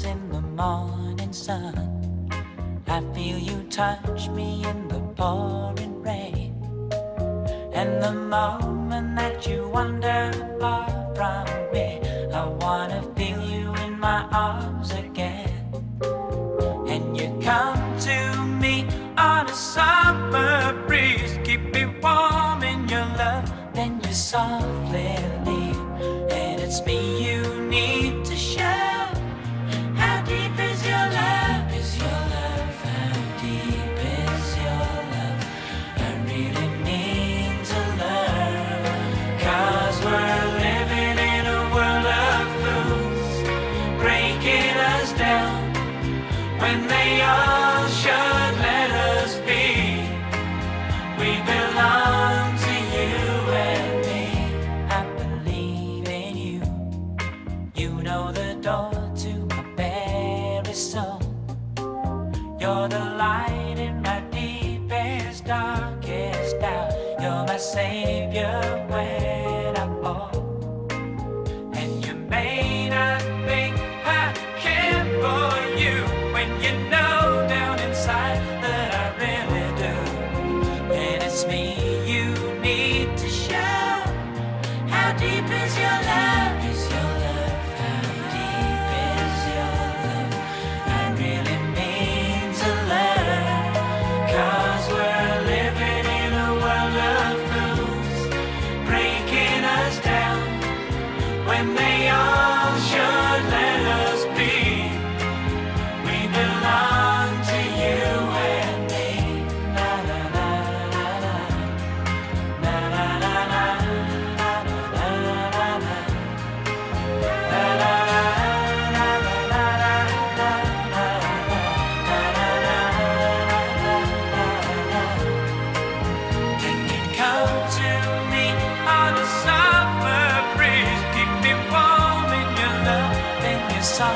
in the morning sun. I feel you touch me in the pouring rain. And the moment that you wander far from me, I wanna feel you in my arms again. And you come to me on a summer breeze, keep me warm in your love, then you softly leave. Down when they all should let us be. We belong to you and me. I believe in you. You know the door to my very soul. You're the light in my deepest, darkest doubt. You're my savior when when they all should let us be. Then